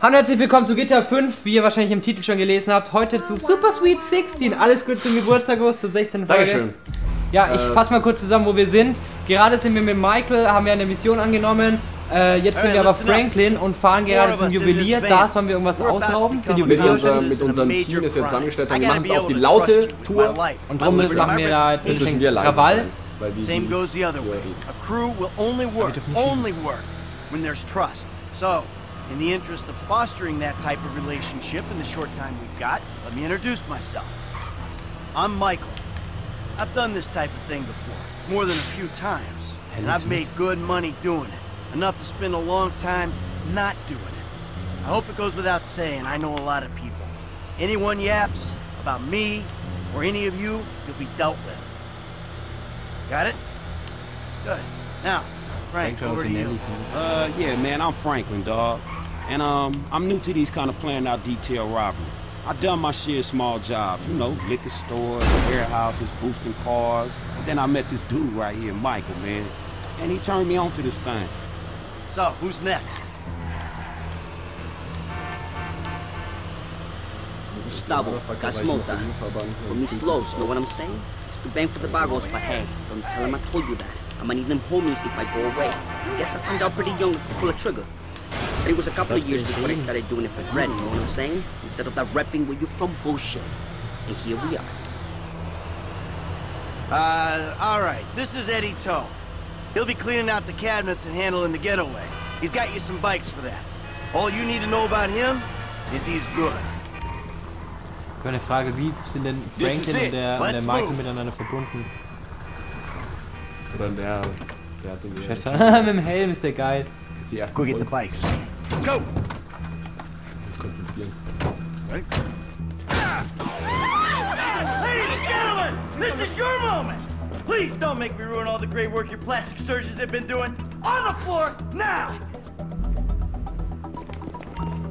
Hallo und herzlich willkommen zu GTA 5, wie ihr wahrscheinlich im Titel schon gelesen habt. Heute zu Super Sweet 16. Alles gut zum Geburtstag, Urs, zur 16. Folge. Dankeschön. Ja, ich Äh, fasse mal kurz zusammen, wo wir sind. Gerade sind wir mit Michael, haben wir eine Mission angenommen. Äh, jetzt sind wir aber Franklin und fahren gerade zum Juwelier. Da sollen wir irgendwas ausrauben. Den Mit, Juwelier. unser, mit unserem Team, das wir zusammengestellt haben, wir machen es auf die laute Tour. Und drum machen wir da jetzt ein bisschen Krawall. Same goes the other way. A crew will only work, only work, when there's trust. So, in the interest of fostering that type of relationship in the short time we've got, let me introduce myself. I'm Michael. I've done this type of thing before, more than a few times. And I've made good money doing it. Enough to spend a long time not doing it. I hope it goes without saying, I know a lot of people. Anyone yaps about me or any of you, you'll be dealt with. Got it? Good. Now, Frank, over to you. Uh, yeah, man, I'm Franklin, dog. And, um, I'm new to these kind of planned out detail robberies. I done my share of small jobs, you know, liquor stores, warehouses, boosting cars. But then I met this dude right here, Michael, man. And he turned me on to this thing. So, who's next? Gustavo, Casmota. From these lows, know what I'm saying? It's the bank for the bagos, but hey, don't tell him I told you that. I'ma need them homies if I go away. Guess I found out pretty young to pull a trigger. But it was a couple of years before I started doing it for bread, you know what I'm saying? Instead of that repping where you from bullshit. And here we are. Uh, alright, this is Eddie Toe. He'll be cleaning out the cabinets and handling the getaway. He's got you some bikes for that. All you need to know about him is he's good. Eine Frage, wie sind denn This is Franklin und it. der, und der Let's Michael move. miteinander verbunden? oder der, der hat irgendwie Chef, mit dem Helm ist der geil. jetzt die ersten Go get the bikes. Go! uns konzentrieren. Ladies and gentlemen, this is your moment. Please don't make me ruin all the great work your plastic surgeons have been doing. On the floor, now!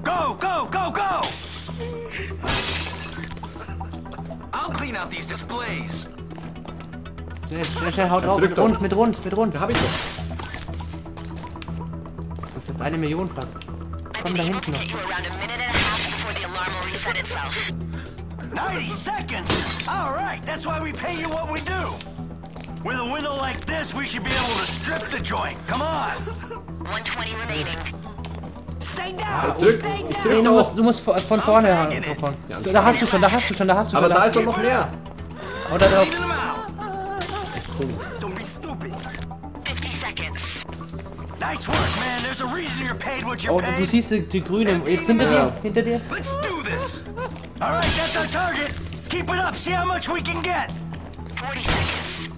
Go, go, go, go! I'll clean out these displays. Schnell, schnell, schnell, haut drauf. Mit rund, mit rund, mit rund. Hab ich doch. Das ist eine Million fast. Komm da hinten noch. 90 seconds! All right, that's why we pay you what we do. With a window like this, we should be able to strip the joint. Come on! 120 remaining. Stay down! Nee, du musst, du musst von von vorne her drauf hauen. Da hast du schon, da hast du schon, da hast du schon. Aber da hast ist doch noch mehr. Da drauf. Clean Nice work, man. There's a reason you're paid what you're Oh, paid. du siehst die, die grüne. Jetzt hinter Ja. dir, hinter dir. Let's do this! All right, that's our target. Keep it up. See how much we can get. 40 seconds.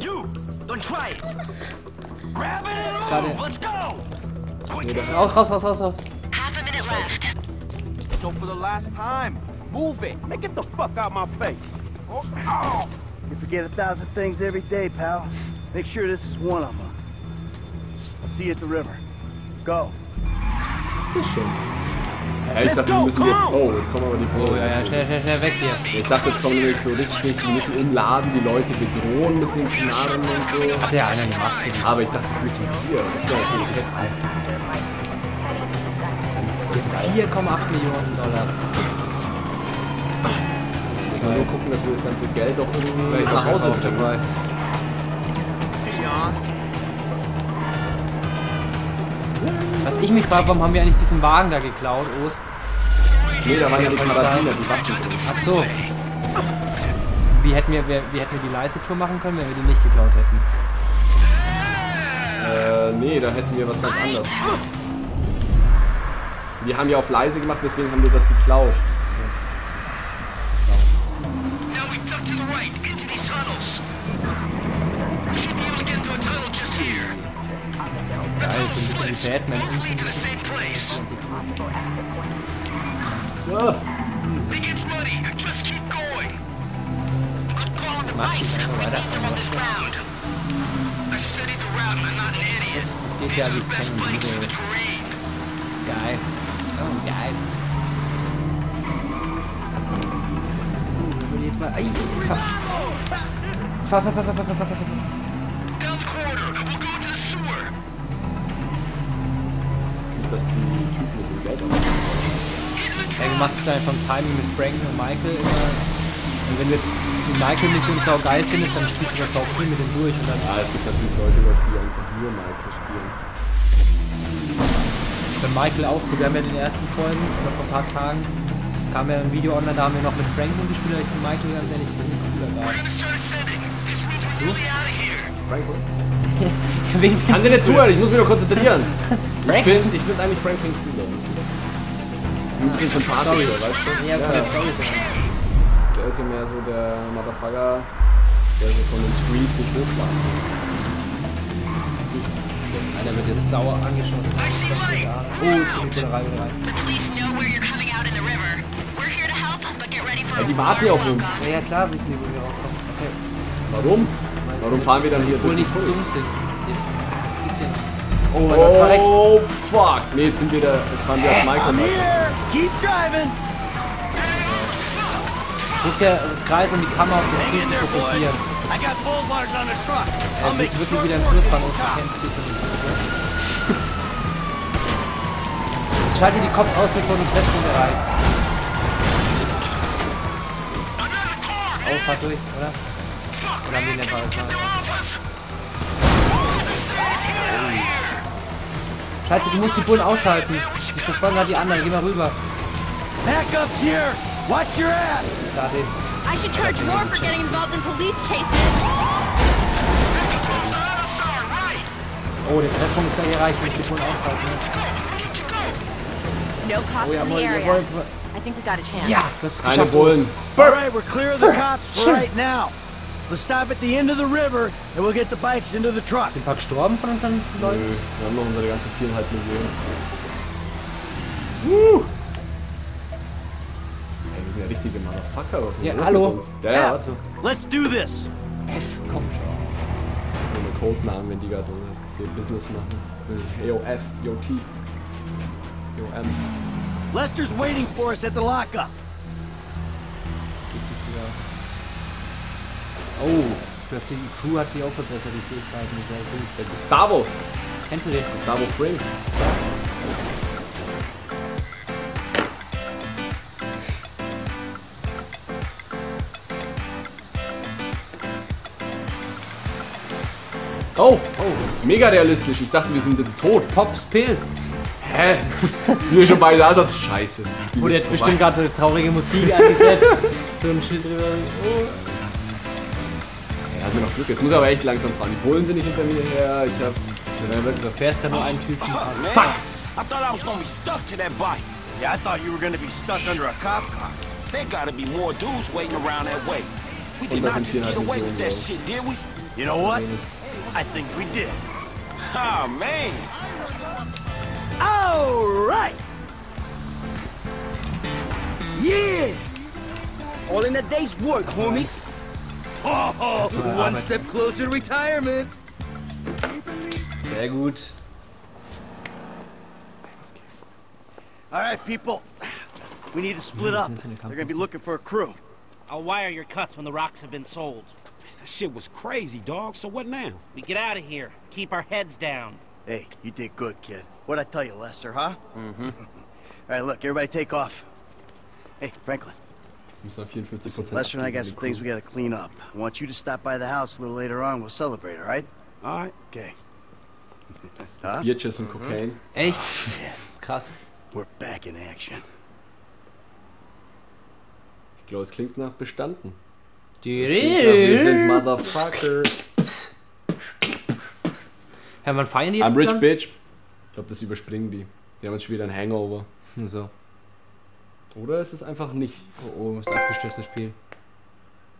You, don't try it. Grab it and move. Let's go. Quick. Raus, raus, raus, raus, raus. Half a minute left. So for the last time, move it. Man, get the fuck out my face. Oh. You forget a thousand things every day, pal. Make sure this is one of them. See you at the river. Go. Ja, ich dachte, wir müssen jetzt. Oh, jetzt kommen aber die Oh, ja, ja, schnell, schnell, schnell weg hier. Ich dachte, jetzt kommen nämlich so richtig, wir müssen im Laden die Leute bedrohen mit den Knarren und so. Hat ja einer gemacht. ich. Aber ich dachte, das müssen wir. Das ist ja jetzt 4,8 Millionen Dollar. Muss man nur gucken, dass wir das ganze Geld doch irgendwie Ich nach Hause auch bringen. dabei. Was ich mich frage, warum haben wir eigentlich diesen Wagen da geklaut, Os? Nee, da waren ja die. Karabiner, die drin. Ach so. Wie hätten wir, wie hätten wir die Leistetour machen können, wenn wir die nicht geklaut hätten? Äh, nee, da hätten wir was ganz anderes. Die haben ja auf leise gemacht, deswegen haben wir das geklaut. Now we duck to the right, into these tunnels. We should be able to Geil, so ein bisschen wie Batman. Idiot. Das, das geht ja wie Video. terrain. Das ist geil. Oh, geil. Jetzt mal. Fahr. Fahr, fahr, fahr, fahr, fahr, fahr, fahr, Ja, du machst es dann vom Timing mit Franklin und Michael immer. Und wenn du jetzt die Michael-Mission sau geil findest, dann spielst du das auch viel mit dem durch und dann. Ja, es gibt natürlich Leute, die einfach nur Michael spielen. Für Michael auch gut. Wir haben ja in den ersten Folgen oder vor ein paar Tagen kam ja ein Video online, da haben wir noch mit Franklin gespielt, aber ich finde Michael ganz ehrlich cooler da. We're Franklin? Wen Kann dir nicht zuhören, ich muss mich nur konzentrieren. ich finde ich find eigentlich Franklin cooler. Ein bisschen sympathischer, weißt du? Ja, von der so. Der ist ja mehr so der Motherfucker, der so von den Streets sich hochschlagen. Einer wird jetzt sauer angeschossen. Oh, jetzt wieder rein. Ja, die warten ja auf uns. Ja, ja, klar wissen die, wo wir rauskommen. Okay. Warum? Warum fahren wir dann hier Obwohl durch nicht so die dumm sind. Oh mein Gott, verreckt. Oh, fuck. Nee, jetzt sind wir da, jetzt fahren wir auf Michael. Keep driving! Drück der Kreis, um die Kamera auf das Ziel in zu fokussieren. Make bist wirklich wieder ein work of Flussfahrer, these du kennst dich Fluss, ne? Schalte die Cops aus, bevor du Treffpunkt erreichst. Oh, fahr durch, oder? Oder haben die der Bar? Scheiße, du musst die Bullen ausschalten. Die verfolgen gerade die anderen. Geh mal rüber. Backup's here! Watch your ass! Da den. I should charge more for getting involved in police chases. Oh, der Treffpunkt ist gleich erreicht. Du musst die Bullen ausschalten. Ne? No cops Oh, in the jawohl, area. jawohl. I think we got a chance. Ja, das ist Keine geschafft. Bullen. Alright, we're clear of the cops right now. Let's stop at the end of the river and we'll get the bikes into the truck. Sind ein paar gestorben von unseren Leuten? Nö, wir haben noch unsere ganzen viereinhalb Millionen. Uh. Ey, wir sind ja richtige Motherfucker. Was Ja, hallo. Ja, ja, warte. Let's do this. F, komm schon. So eine Codenamen, wenn die gerade hier Business machen. AOF, YOT, YOM. Lester's waiting for us at the lockup. Gibt die Zigarre. Oh, das die Crew hat sich auch verbessert, die Fähigkeiten. Sehr gut. Davo! Kennst du den? Davo Frink. Oh, oh, mega realistisch. Ich dachte, wir sind jetzt tot. Pops Pills. Hä? Wir schon beide da, das ist scheiße. Wurde jetzt bestimmt gerade so eine traurige Musik angesetzt. so ein Schild drüber. Oh. Ja, hat mir noch Glück. Jetzt muss er aber echt langsam fahren. Die Bullen sind nicht hinter mir her. Ich hab. Du fährst gerade nur einen Typen. Man, Fuck. I thought I was gonna be stuck to that bike. Yeah, I thought you were gonna be stuck under a cop car. There gotta be more dudes waiting around that way. We did not just get away with that shit, did we? You know what? I think we did. Oh, man. All right. Yeah. All in a day's work, homies. Oh, war one Arbeit. step closer to retirement. Sehr gut. All right, people. We need to split up. They're gonna be looking for a crew. I'll wire your cuts when the rocks have been sold. That shit was crazy, dog. So what now? We get out of here. Keep our heads down. Hey, you did good, kid. What'd I tell you, Lester, huh? Mm-hmm. All right, look, everybody take off. Hey, Franklin. Muss noch 44% Lester and I got some die things we gotta clean up. I want you to stop by the house a little later on. We'll celebrate, all right? All right. Okay. Huh? Biertjes und Cocaine. Echt? Krass. We're back in action. Ich glaube, es klingt nach bestanden. Die Wir sind Motherfucker. Ja, wann feiern die jetzt I'm rich bitch. Ich glaube, das überspringen die. Die haben jetzt schon wieder ein Hangover. So. Oder ist es einfach nichts? Oh, oh, ist abgestürzt das Spiel.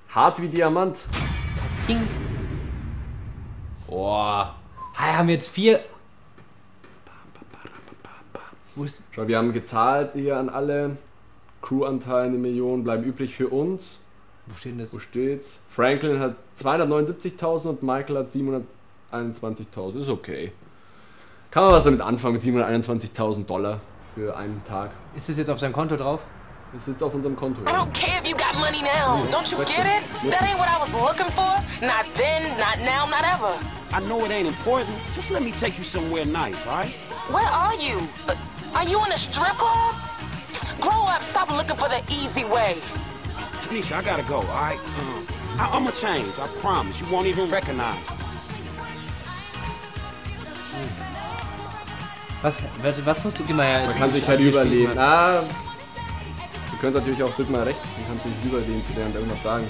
Hart wie Diamant. Ting. Boah. Hi, haben wir jetzt vier. Wo ist. Schau, wir haben gezahlt hier an alle. Crewanteil eine Million bleiben übrig für uns. Wo steht denn das? Wo steht's? Franklin hat 279.000 und Michael hat 721.000. Ist okay. Kann man was damit anfangen mit 721.000 Dollar für einen Tag. Ist das jetzt auf seinem Konto drauf? Ist jetzt auf unserem Konto. I don't care if you got money now. Don't you get it? That ain't what I was looking for. Not then, not now, not ever. I know it ain't important. Just let me take you somewhere nice, all right? Where are you? Uh, Are you in a strip club? Grow up, stop looking for the easy way. Tanisha, I gotta go, all right? Um, I, I'm gonna change, I promise. You won't even recognize me. Was, was, was musst du immer ja Man kann sich halt überlegen. Ah, du könntest natürlich auch drück mal rechts. Man kann sich überlegen zu der und irgendwas sagen.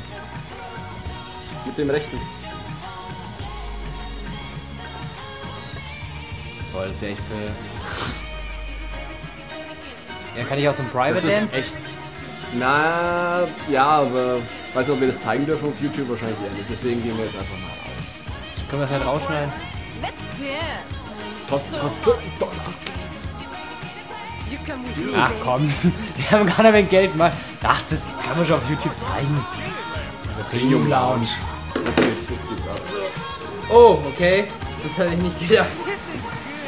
Mit dem rechten. Toll, das ist ja echt für. Ja, kann ich auch so ein Private Das ist Dance? echt. Na, ja, aber weißt du, ob wir das zeigen dürfen auf YouTube? Wahrscheinlich eher nicht. Deswegen gehen wir jetzt einfach mal raus. Können wir das halt rausschneiden? Kostet, kostet 40 Dollar. Ach komm, wir haben gar nicht mehr Geld mal. Ach, das kann man schon auf YouTube zeigen. Premium Lounge. Oh, okay. Das hätte ich nicht gedacht.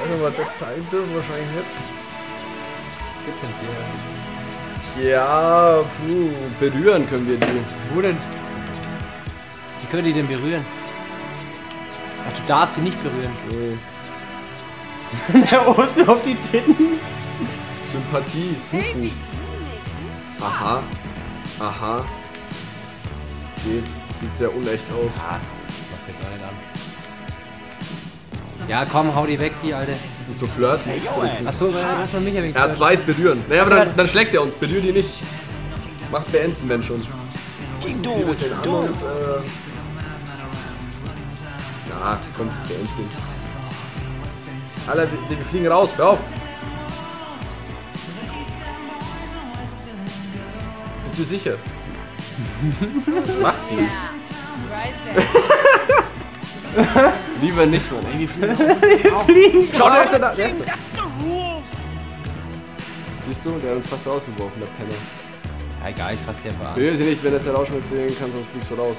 Also, was das zeigen dürfen wahrscheinlich nicht. Gibt's denn hier? Ja, puh, berühren können wir die. Wo denn? Wie können die denn berühren? Ach, du darfst sie nicht berühren. Nee. Der Osten auf die Titten. Sympathie, Fufu. Aha. Aha. Geht. Sieht sehr unecht aus. Ah, macht jetzt nicht an. Ja, komm, hau die weg, die alte. Und zu flirten. Achso, lass mal mich ein wenig Er hat zwei ist berühren. Naja, aber dann, dann schlägt er uns. Berühr die nicht. Mach's beenden, wenn schon. Und, doing. äh, ja, komm, beend den. Alter, wir, wir fliegen raus. Hör auf. Bist du sicher? Mach die. Lieber nicht, Mann. Ey, die fliegen. Fliegen! Schau, der ist da. Der ist da. Siehst du, der hat uns fast rausgeworfen, der Penner. Ja, egal, ich fass hier einfach an. Berühr sie nicht, wenn das der Rauschmittel sehen kann, sonst fliegst du raus.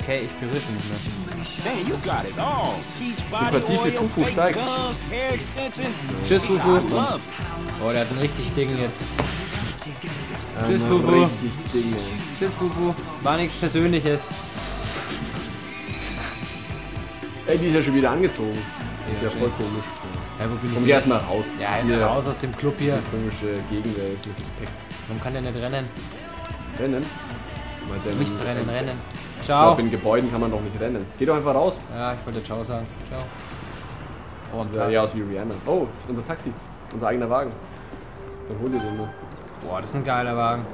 Okay, ich berühre schon nicht mehr. Man, you got it all. Beach body Sympathie für oil, Fufu fake steigt. guns, hair extension. Tschüss, Fufu. Oh, der hat ein richtig Ding jetzt. Tschüss, Fufu. Tschüss, Fufu. War nichts Persönliches. Ey, die ist ja schon wieder angezogen. Das ist ja voll komisch. Ja, wo bin Komm, ich erstmal raus. Ja, jetzt raus aus dem Club hier. komische mir suspekt. Warum kann der nicht rennen? Rennen? Nicht brennen, rennen. Ich Ciao. glaube, in Gebäuden kann man doch nicht rennen. Geh doch einfach raus. Ja, ich wollte Ciao sagen. Ciao. Oh, und Sah eher aus wie Rihanna. Oh, das ist unser Taxi. Unser eigener Wagen. Dann hol dir den mal. Boah, das ist ein geiler Wagen.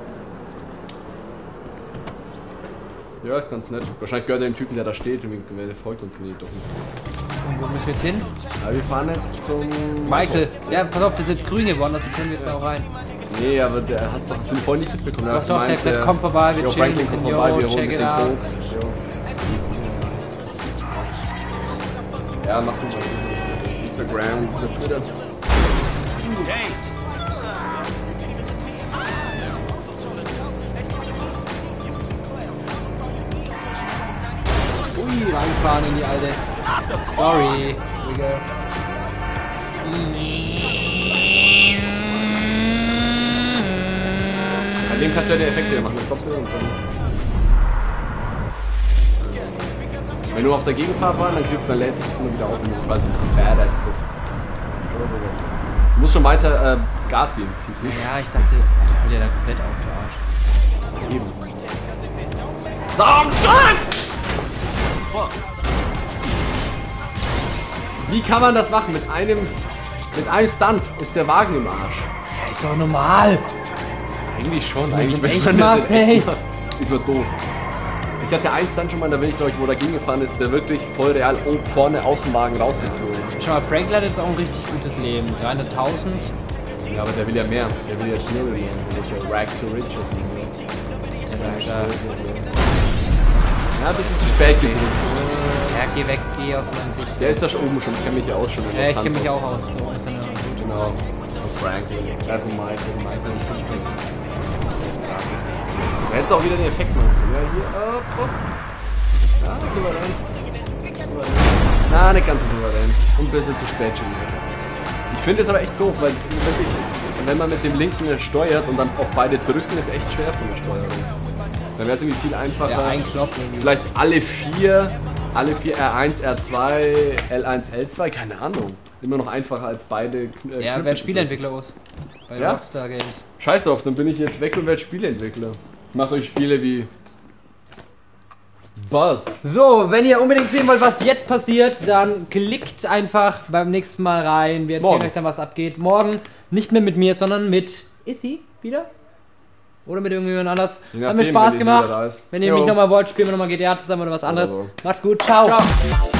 Ja, ist ganz nett. Wahrscheinlich gehört er dem Typen, der da steht. Der folgt uns nie, doch nicht. Und wo müssen wir jetzt hin? Aber wir fahren jetzt zum... Michael. Ja, pass auf, das ist jetzt grün geworden, also können wir jetzt auch rein. Nee, aber der hast doch das vorhin nicht mitbekommen. Doch, doch, der hat gesagt, komm vorbei, wir chillen komm bisschen, vorbei, wir holen ein bisschen. Koks. Ja, mach du mal. Instagram, Twitter. Ui, reinfahren in die alte. Sorry. Digga. Bei dem kannst du ja die Effekte machen, das und dann. Wenn du auf der Gegenfahrt war, dann, kriegst, dann lädt sich das immer wieder auf, wenn du quasi ein bisschen badass bist. Oder sowas. Du musst schon weiter äh, Gas geben, TC. Ja, ich dachte, der haut ja da komplett auf, der Arsch. Eben. Saugen! Wie kann man das machen? Mit einem, mit einem Stunt ist der Wagen im Arsch. Ja, ist doch normal. Eigentlich schon. Eigentlich, in wenn echt man das machst, in echt ey. Ist nur doof. Ich hatte einen Stunt schon mal, da bin ich glaube ich, wo dagegen gefahren ist, der wirklich voll real oben vorne aus dem Wagen rausgeflogen. Schau mal, Franklin hat jetzt auch ein richtig gutes Leben. 300.000. Ja, aber der will ja mehr. Der will ja schnell mehr. Der ist ja Rag to Riches. Ja, Ja, das ist zu spät gewesen. ja, geh weg, geh aus meiner Sicht. Der ist da schon oben schon. Ich kenne mich ja aus schon. Ja, ich kenne mich auch aus. Du Genau. Franklin. Äh, von Michael. Michael. Da hättest du auch wieder den Effekt machen können. Ja, hier. Up, up. Ja, souverän. Souverän. Na, nicht ganz so souverän. Und ein bisschen zu spät schon wieder. Ich finde es aber echt doof, weil wirklich, wenn man mit dem linken steuert und dann auf beide drücken, ist echt schwer von der Steuerung. Dann wäre es irgendwie viel einfacher. Ja, ein Knopf irgendwie. Vielleicht alle vier Alle vier R1, R2, L1, L2, keine Ahnung. Immer noch einfacher als beide. Äh, ja, wer Spieleentwickler aus. Bei ja? Rockstar Games. Scheiß auf, dann bin ich jetzt weg und werde Spieleentwickler. Ich mach euch Spiele wie Buzz. So, wenn ihr unbedingt sehen wollt, was jetzt passiert, dann klickt einfach beim nächsten Mal rein. Wir erzählen Morgen. euch dann, was abgeht. Morgen nicht mehr mit mir, sondern mit Issy wieder. Oder mit irgendjemand anders. Hat mir Spaß gemacht. Wenn ihr jo. mich nochmal wollt, spielen wir nochmal GTA zusammen oder was anderes. Oder so. Macht's gut. Ciao. Ciao.